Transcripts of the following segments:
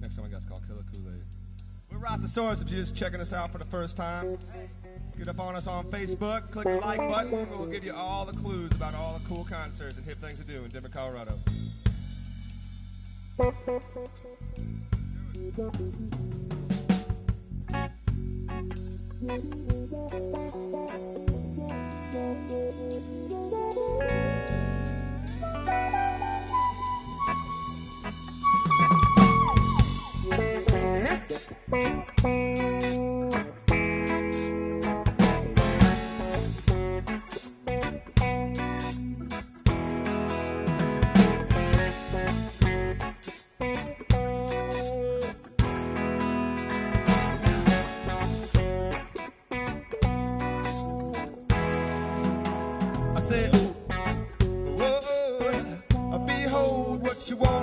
Next we got is called Killer Kool-Aid. We're Rastasaurus if you're just checking us out for the first time. Get up on us on Facebook, click the like button, we'll give you all the clues about all the cool concerts and hip things to do in Denver, Colorado. I you wanna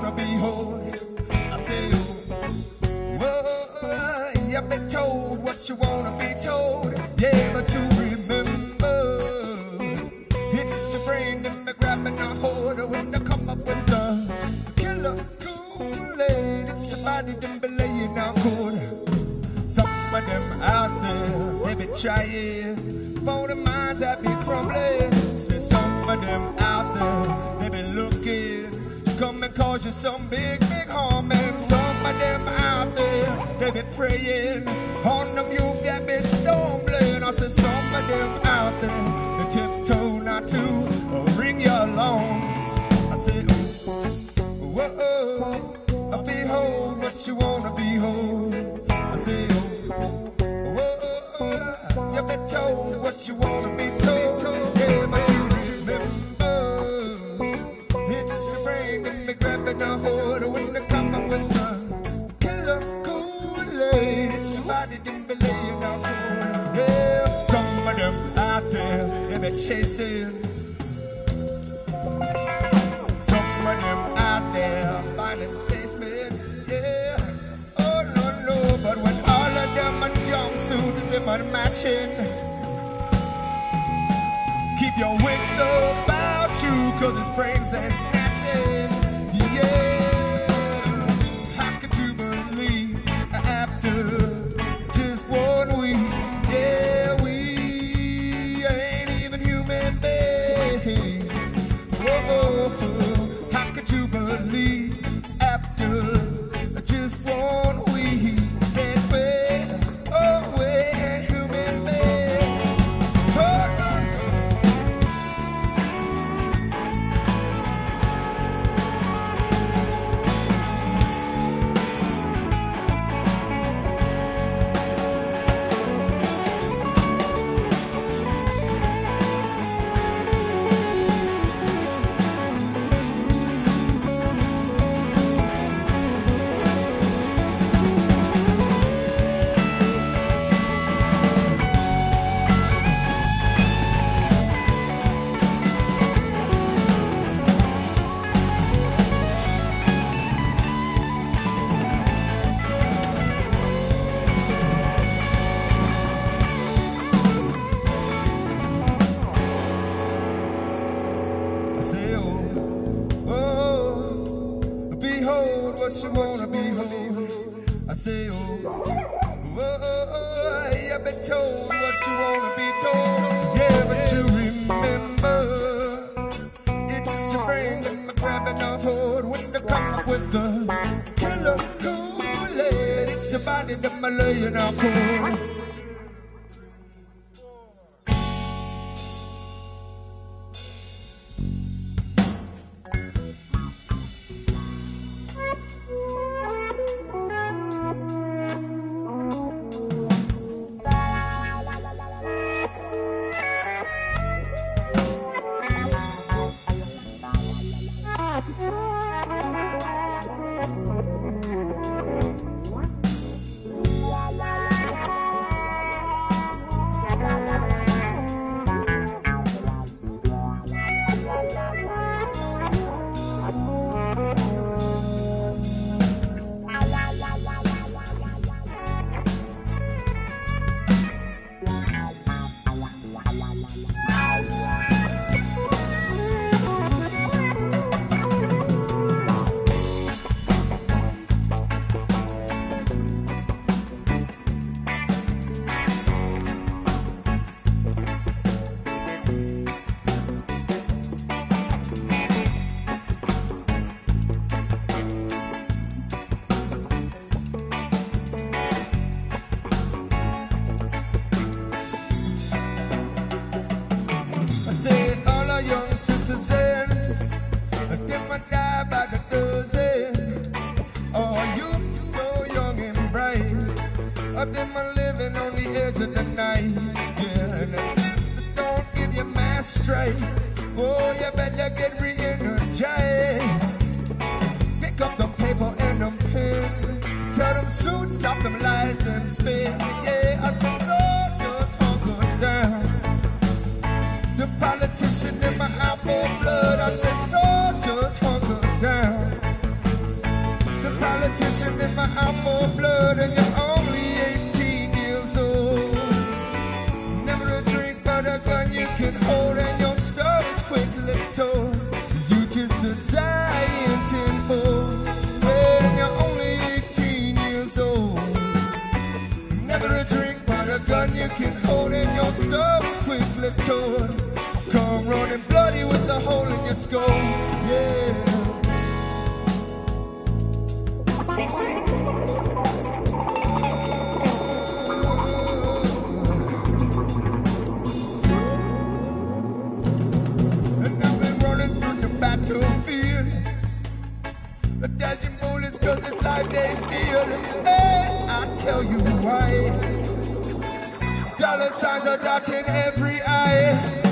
You some big, big harm. And some of them out there, they be praying. On the youth that be stumbling. I say some of them out there, they tiptoe not to uh, ring you along. I oh, whoa, oh, behold what you wanna behold. I say, oh, whoa, you've been told what you wanna be your wits about you, cause it's brains they're snatching, yeah. Oh, told what you wanna be told. Yeah, but you remember, it's your brain that grabbing a hold when they come up with the killer Kool-Aid. It's your body that my laying out cold. feel. Dodging bullets cause it's like they steal. And I tell you why. Dollar signs are dotting every eye.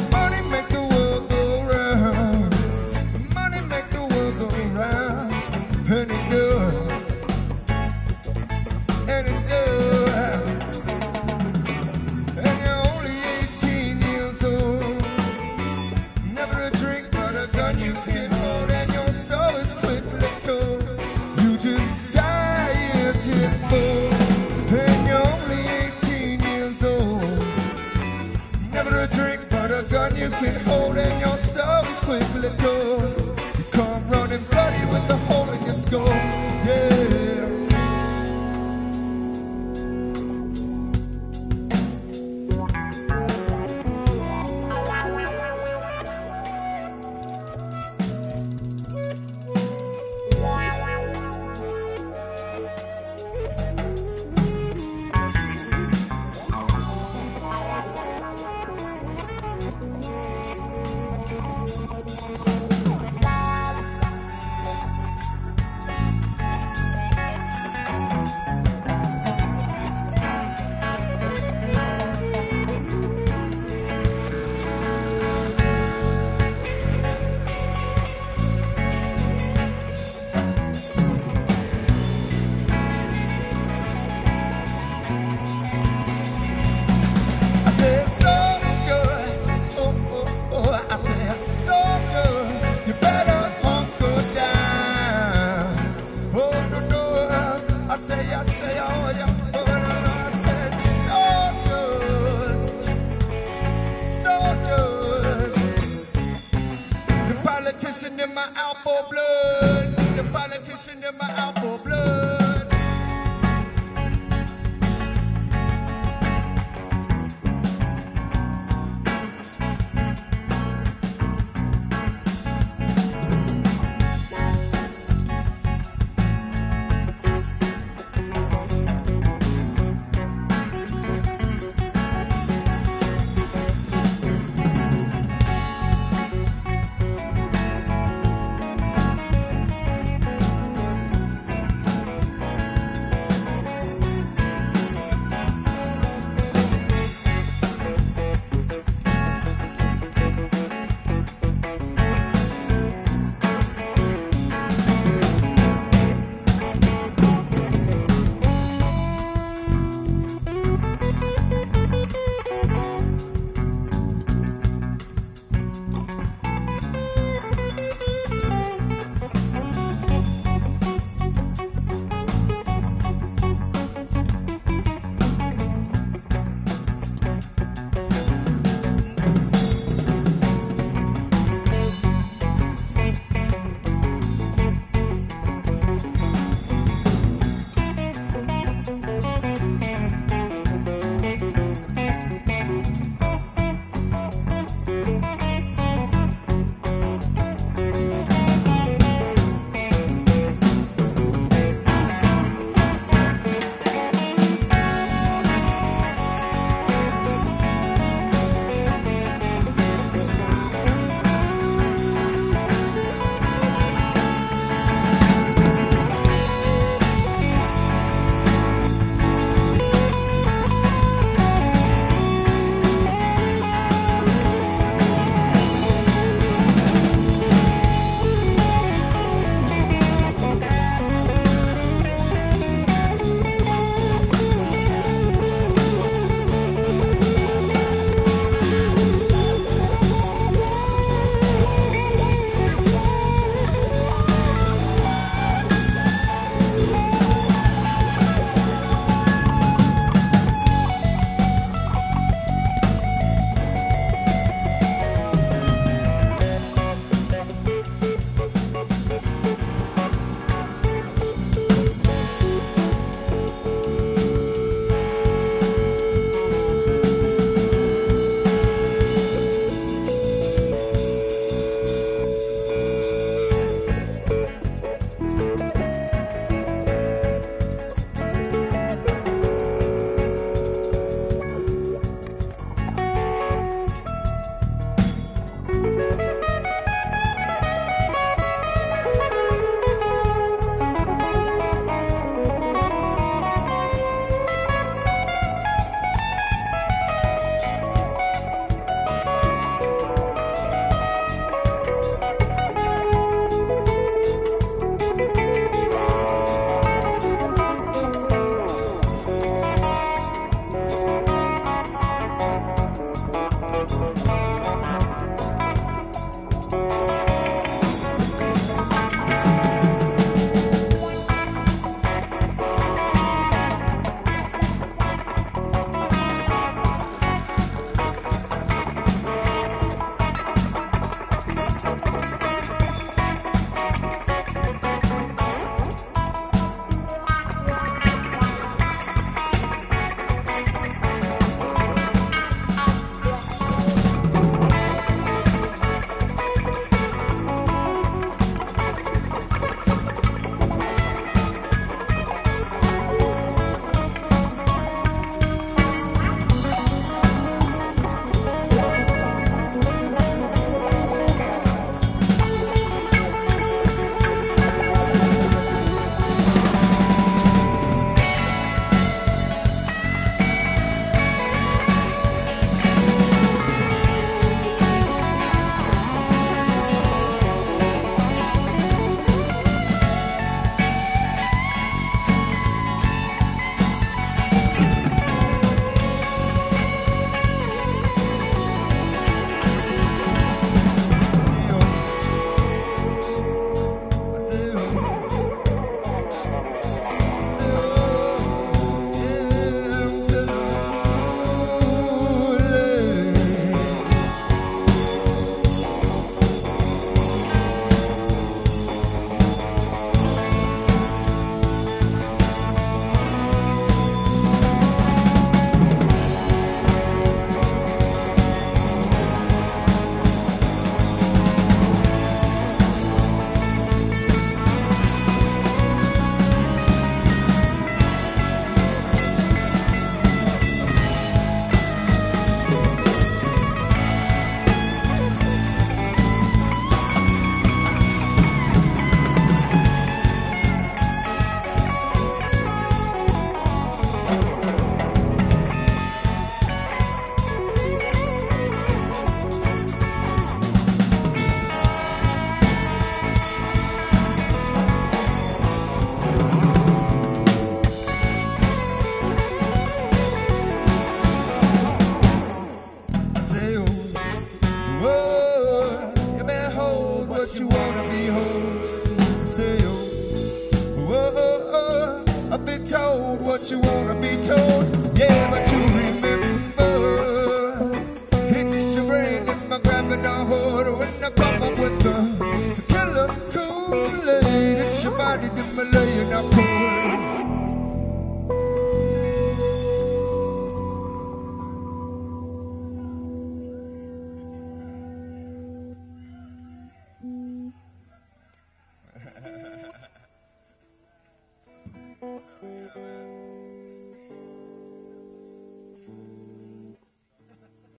in my alpha blood. The politician in my alpha